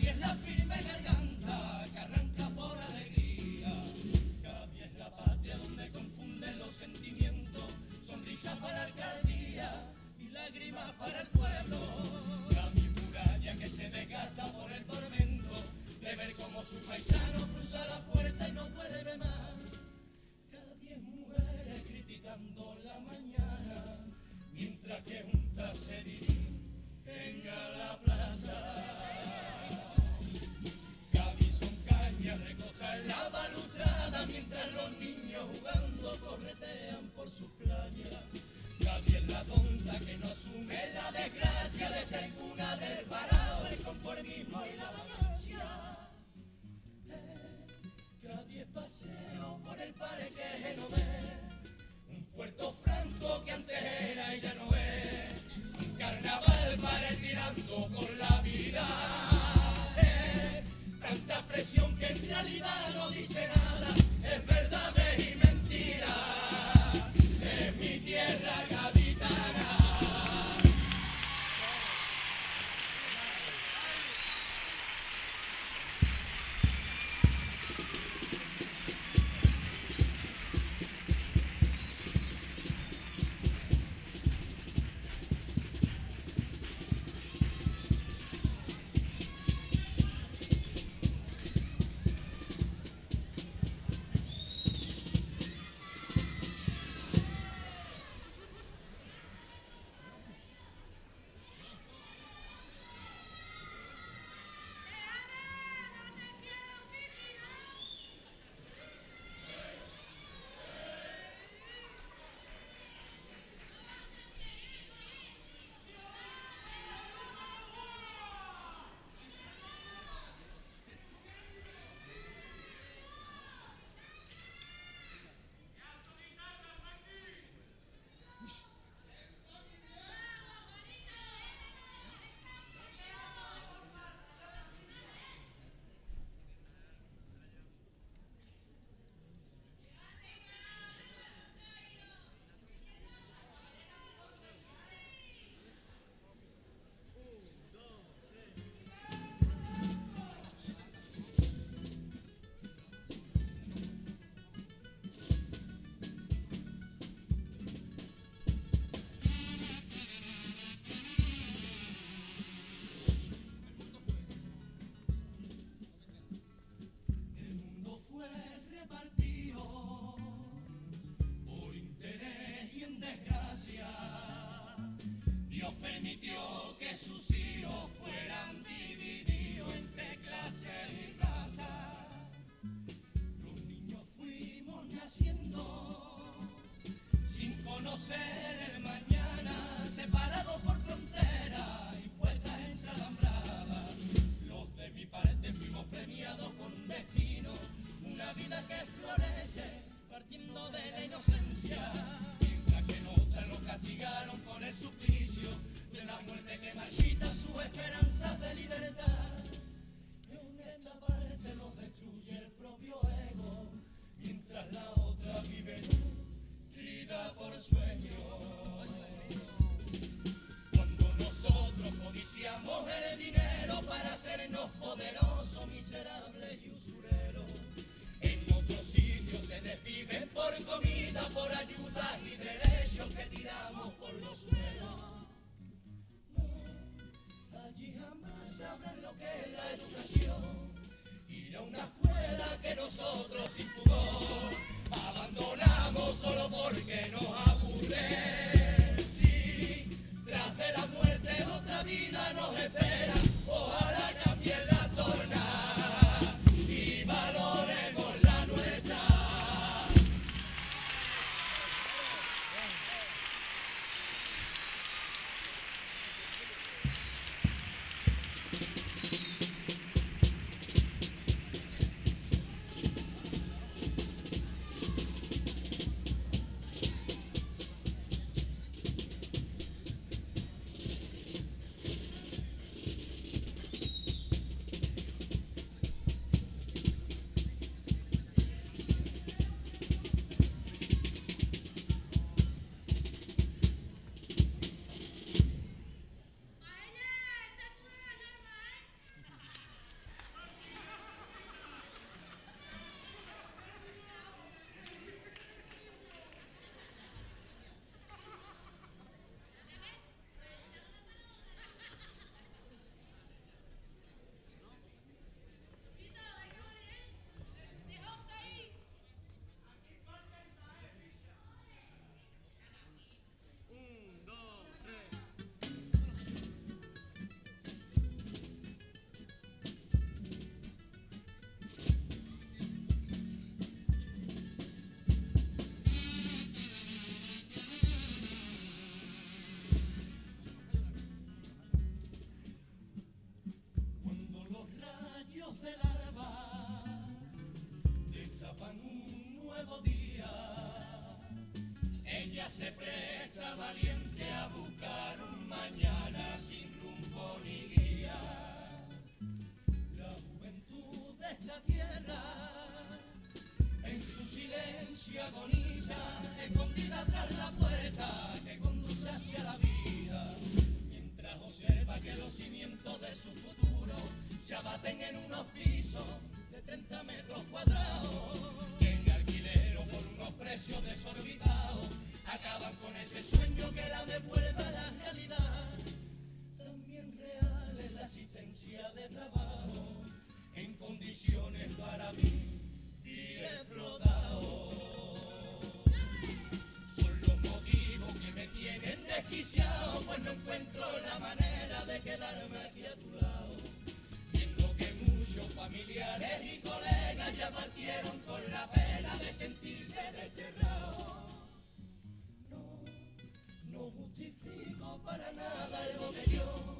Nadie es la firme genovés, un puerto franco que antes era y ya no es, un carnaval para el tirando con la vida, eh, tanta presión que en realidad no dice nada. el suplicio de una muerte que marchita sus esperanzas de libertad. En esta parte nos destruye el propio ego, mientras la otra vive nutrida por sueños. Cuando nosotros codiciamos el dinero para hacernos poderosos, miserables y usureros, en otros sitios se desviven por comida, por ayudas y derechos que sabrán lo que es la educación. Ir a una escuela que nosotros maten en unos pisos de 30 metros cuadrados. Y en alquilero por unos precios desorbitados acaban con ese sueño que la de con la pena de sentirse desterrado. No, no justifico para nada el boquellón,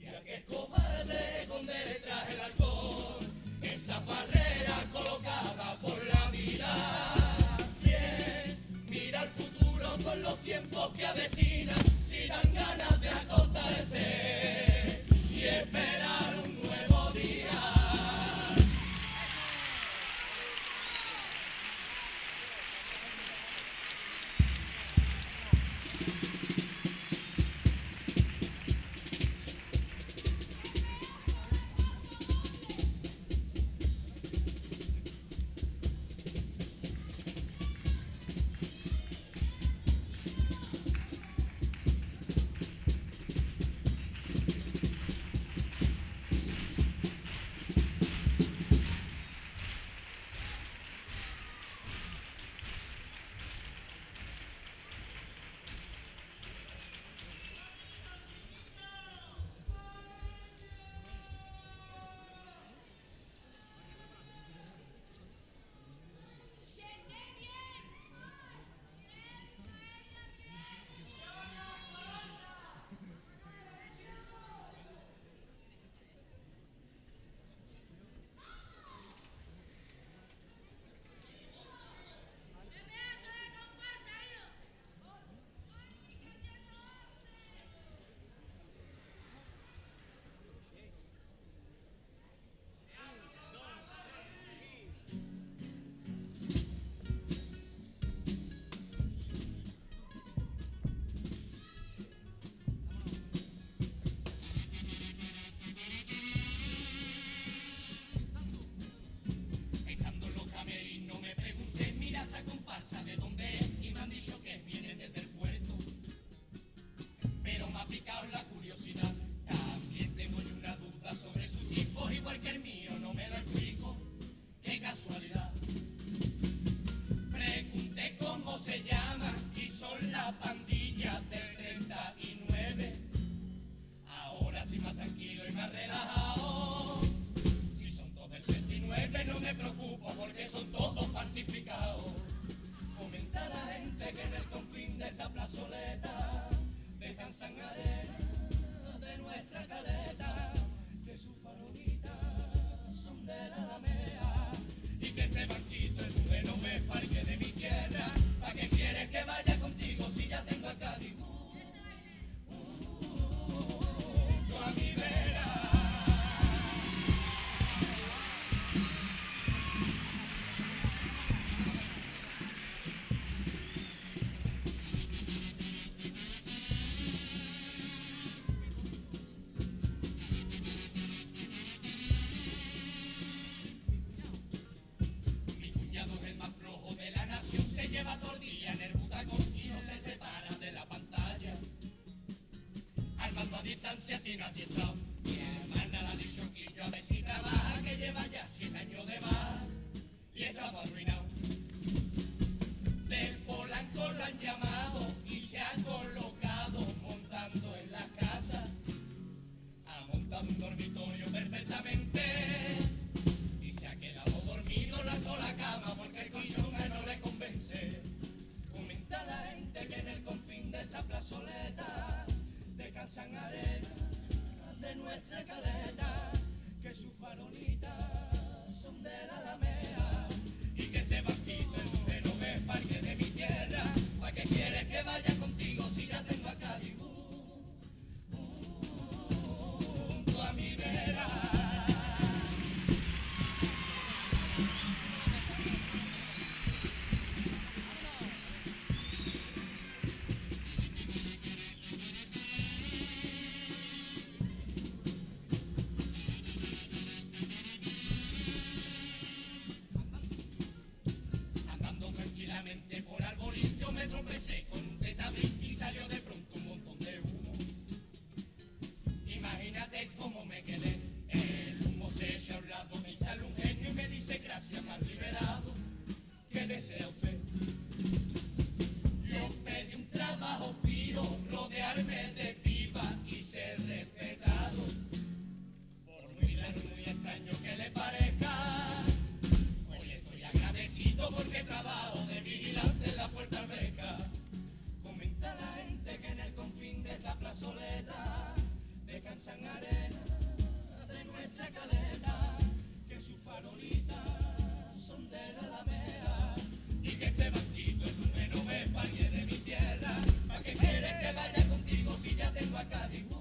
ya que es cobarde esconder detrás el alcohol, esa barrera colocada por la vida. Bien, mira el futuro con los tiempos que avecinan, si dan ganas de acostarse. soleta, descansan arenas de nuestra caleta, que sus farolitas son de la alamea. Y que este banquito es un enorme parque de mi tierra, ¿para qué quieres que vaya contigo si ya tengo a Cádiz? Bacaribu.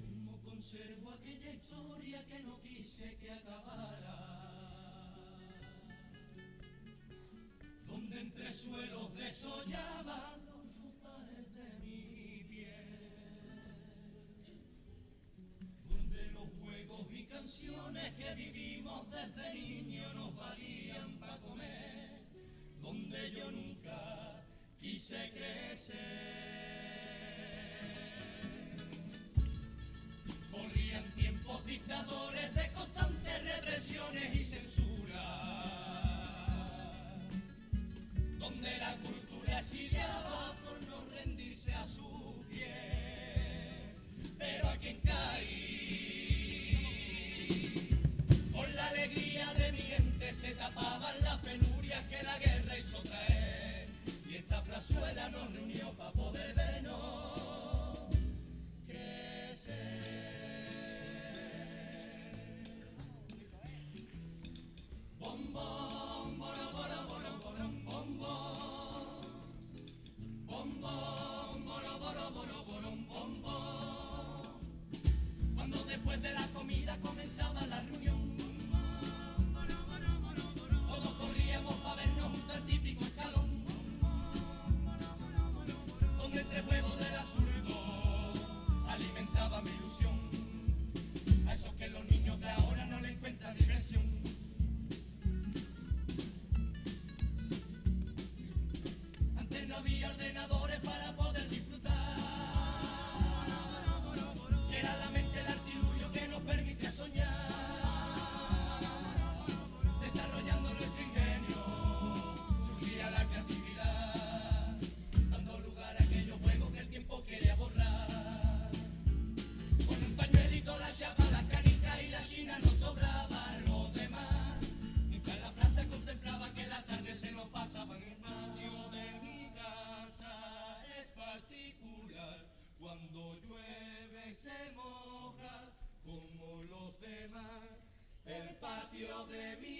Cómo conservo aquella historia que no quise que acabara, donde entre suelos desollaba patio de mi casa